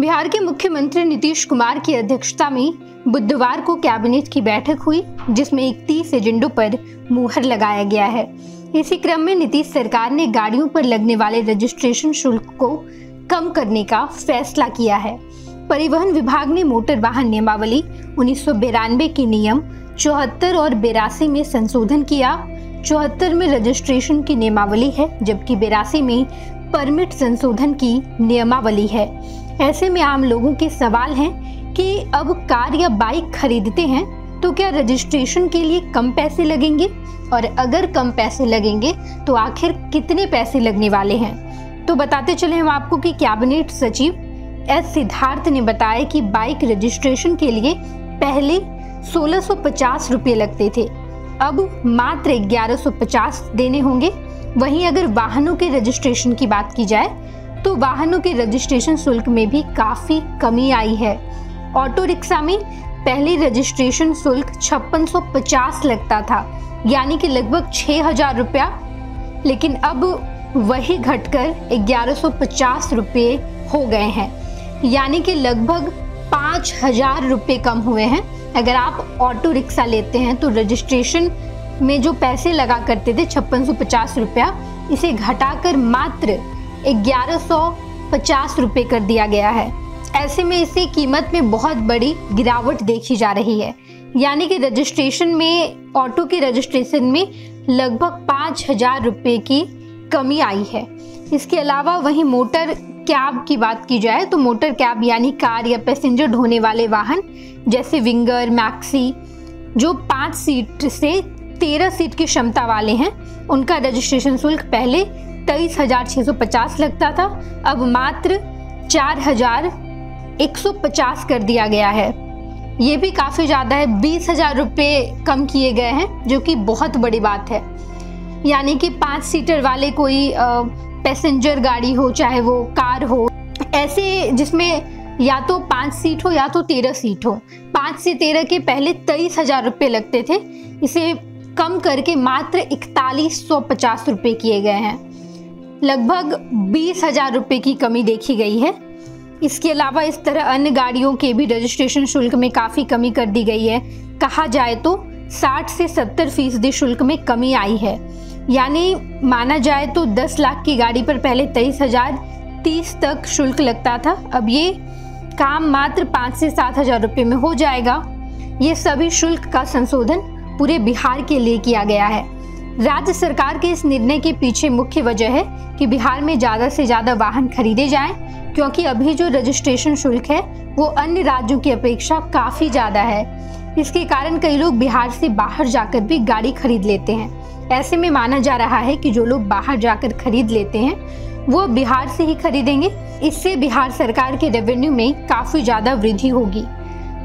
बिहार के मुख्यमंत्री नीतीश कुमार की अध्यक्षता में बुधवार को कैबिनेट की बैठक हुई, जिसमें इकतीस एजेंडों पर मुहर लगाया गया है। इसी क्रम में नीतीश सरकार ने गाड़ियों पर लगने वाले रजिस्ट्रेशन शुल्क को कम करने का फैसला किया है। परिवहन विभाग ने मोटर वाहन नियमावली उन्नीस के नियम चौहत्तर और बेरासी में संशोधन किया। चौहत्तर में रजिस्ट्रेशन की नियमावली है, जबकि बेरासी में परमिट संशोधन की नियमावली है। ऐसे में आम लोगों के सवाल हैं कि अब कार या बाइक खरीदते हैं तो क्या रजिस्ट्रेशन के लिए कम पैसे लगेंगे? और अगर कम पैसे लगेंगे तो आखिर कितने पैसे लगने वाले हैं? तो बताते चले हम आपको कि कैबिनेट सचिव एस सिद्धार्थ ने बताया कि बाइक रजिस्ट्रेशन के लिए पहले सोलह रुपए लगते थे। अब मात्र 1150 देने होंगे। वहीं अगर वाहनों के रजिस्ट्रेशन की बात की जाए तो वाहनों के रजिस्ट्रेशन शुल्क में भी काफ़ी कमी आई है। ऑटो रिक्शा में पहले रजिस्ट्रेशन शुल्क छप्पन लगता था, यानी कि लगभग छह हज़ार रुपया। लेकिन अब वही घटकर ग्यारह सौ पचास रुपये हो गए हैं, यानी कि लगभग पाँच हज़ार रुपये कम हुए हैं। अगर आप ऑटो रिक्शा लेते हैं तो रजिस्ट्रेशन में जो पैसे लगा करते थे छप्पन सौ पचास रुपया, इसे घटाकर मात्र ग्यारह रुपये कर दिया गया है। ऐसे में इससे कीमत में बहुत बड़ी गिरावट देखी जा रही है। यानी कि रजिस्ट्रेशन में, ऑटो के रजिस्ट्रेशन में लगभग पाँच हज़ार रुपये की कमी आई है। इसके अलावा वहीं मोटर कैब की बात की जाए तो मोटर कैब यानी कार या पैसेंजर ढोने वाले वाहन जैसे विंगर, मैक्सी, जो पाँच सीट से तेरह सीट की क्षमता वाले हैं, उनका रजिस्ट्रेशन शुल्क पहले तेईस हज़ार छह सौ पचास लगता था, अब मात्र चार हज़ार एक सौ पचास कर दिया गया है। ये भी काफ़ी ज़्यादा है, बीस हज़ार रुपये कम किए गए हैं, जो कि बहुत बड़ी बात है। यानी कि पाँच सीटर वाले कोई पैसेंजर गाड़ी हो, चाहे वो कार हो, ऐसे जिसमें या तो पाँच सीट हो या तो तेरह सीट हो। पाँच से तेरह के पहले तेईस हज़ार रुपये लगते थे, इसे कम करके मात्र इकतालीस सौ पचास रुपये किए गए हैं। लगभग बीस हज़ार रुपये की कमी देखी गई है। इसके अलावा इस तरह अन्य गाड़ियों के भी रजिस्ट्रेशन शुल्क में काफ़ी कमी कर दी गई है। कहा जाए तो 60 से 70 फ़ीसदी शुल्क में कमी आई है। यानी माना जाए तो 10 लाख की गाड़ी पर पहले तेईस हज़ार तीस तक शुल्क लगता था। अब ये काम मात्र पाँच से सात हज़ार रुपये में हो जाएगा। ये सभी शुल्क का संशोधन पूरे बिहार के लिए किया गया है। राज्य सरकार के इस निर्णय के पीछे मुख्य वजह है कि बिहार में ज़्यादा से ज़्यादा वाहन खरीदे जाएँ, क्योंकि अभी जो रजिस्ट्रेशन शुल्क है, वो अन्य राज्यों की अपेक्षा काफ़ी ज़्यादा है। इसके कारण कई लोग बिहार से बाहर जाकर भी गाड़ी खरीद लेते हैं। ऐसे में माना जा रहा है कि जो लोग बाहर जाकर खरीद लेते हैं, वो बिहार से ही खरीदेंगे। इससे बिहार सरकार के रेवेन्यू में काफ़ी ज़्यादा वृद्धि होगी।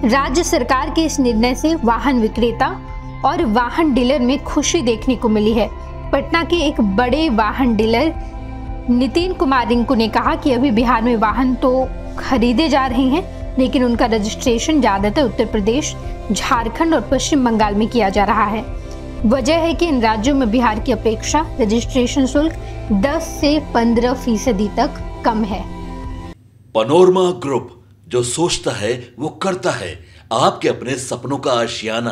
राज्य सरकार के इस निर्णय से वाहन विक्रेता और वाहन डीलर में खुशी देखने को मिली है। पटना के एक बड़े वाहन डीलर नितिन कुमार रिंकू ने कहा कि अभी बिहार में वाहन तो खरीदे जा रहे हैं, लेकिन उनका रजिस्ट्रेशन ज़्यादातर उत्तर प्रदेश, झारखंड और पश्चिम बंगाल में किया जा रहा है। वजह है कि इन राज्यों में बिहार की अपेक्षा रजिस्ट्रेशन शुल्क 10 से 15 फ़ीसदी तक कम है। पनोरमा ग्रुप जो सोचता है, वो करता है। आपके अपने सपनों का आशियाना।